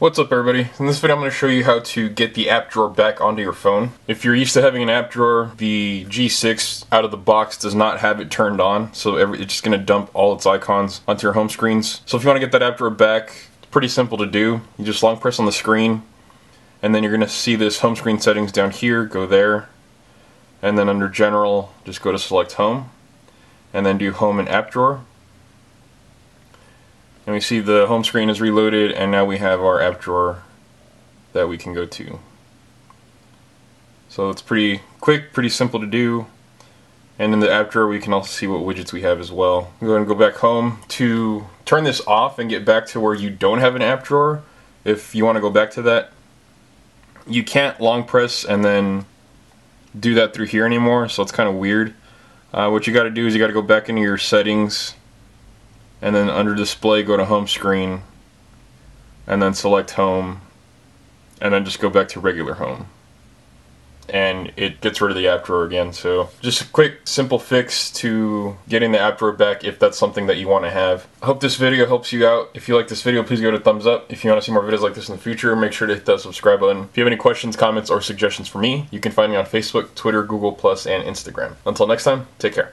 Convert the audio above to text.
What's up everybody? In this video I'm going to show you how to get the app drawer back onto your phone. If you're used to having an app drawer, the G6 out of the box does not have it turned on, so every, it's just going to dump all its icons onto your home screens. So if you want to get that app drawer back, it's pretty simple to do. You just long press on the screen, and then you're going to see this home screen settings down here, go there, and then under general, just go to select home, and then do home and app drawer we see the home screen is reloaded and now we have our app drawer that we can go to. So it's pretty quick, pretty simple to do. And in the app drawer we can also see what widgets we have as well. I'm going to go back home to turn this off and get back to where you don't have an app drawer. If you want to go back to that, you can't long press and then do that through here anymore, so it's kind of weird. Uh, what you got to do is you got to go back into your settings and then under display go to home screen and then select home and then just go back to regular home. And it gets rid of the app drawer again so just a quick simple fix to getting the app drawer back if that's something that you want to have. I hope this video helps you out. If you like this video please give it a thumbs up. If you want to see more videos like this in the future make sure to hit that subscribe button. If you have any questions comments or suggestions for me you can find me on Facebook Twitter Google Plus and Instagram. Until next time take care